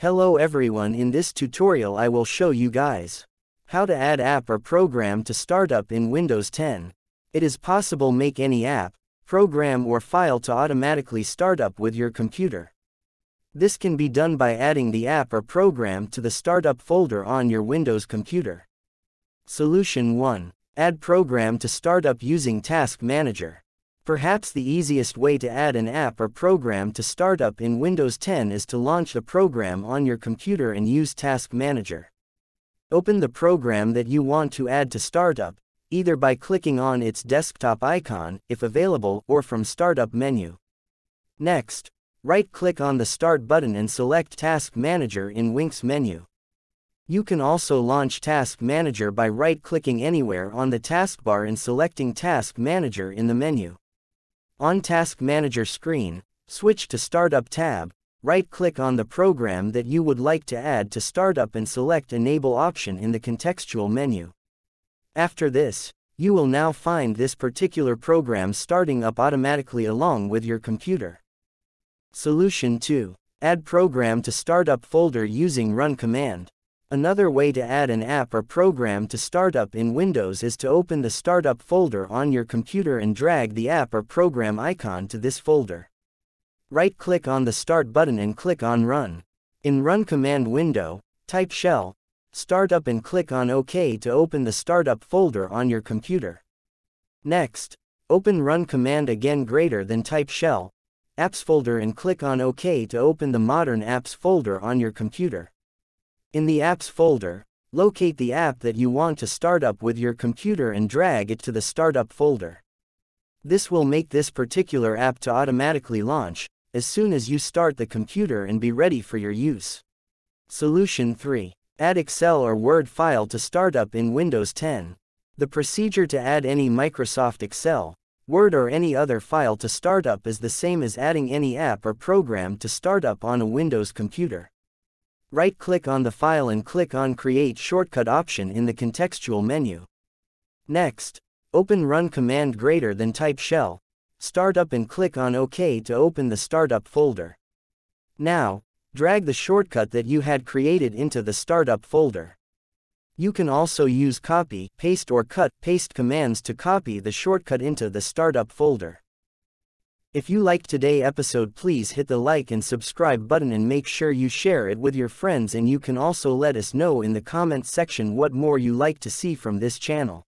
Hello everyone in this tutorial I will show you guys how to add app or program to startup in Windows 10. It is possible make any app, program or file to automatically start up with your computer. This can be done by adding the app or program to the startup folder on your Windows computer. Solution 1. Add program to startup using Task Manager. Perhaps the easiest way to add an app or program to startup in Windows 10 is to launch a program on your computer and use Task Manager. Open the program that you want to add to startup, either by clicking on its desktop icon, if available, or from Startup menu. Next, right-click on the Start button and select Task Manager in Winx menu. You can also launch Task Manager by right-clicking anywhere on the taskbar and selecting Task Manager in the menu. On Task Manager screen, switch to Startup tab, right-click on the program that you would like to add to Startup and select Enable option in the contextual menu. After this, you will now find this particular program starting up automatically along with your computer. Solution 2. Add program to Startup folder using Run command. Another way to add an app or program to startup in Windows is to open the Startup folder on your computer and drag the app or program icon to this folder. Right-click on the Start button and click on Run. In Run command window, type Shell, Startup and click on OK to open the Startup folder on your computer. Next, open Run command again greater than type Shell, Apps folder and click on OK to open the Modern Apps folder on your computer. In the Apps folder, locate the app that you want to start up with your computer and drag it to the Startup folder. This will make this particular app to automatically launch, as soon as you start the computer and be ready for your use. Solution 3. Add Excel or Word file to startup in Windows 10. The procedure to add any Microsoft Excel, Word or any other file to startup is the same as adding any app or program to startup on a Windows computer. Right-click on the file and click on Create Shortcut option in the contextual menu. Next, open Run command greater than type shell, startup and click on OK to open the startup folder. Now, drag the shortcut that you had created into the startup folder. You can also use copy, paste or cut, paste commands to copy the shortcut into the startup folder. If you liked today episode please hit the like and subscribe button and make sure you share it with your friends and you can also let us know in the comment section what more you like to see from this channel.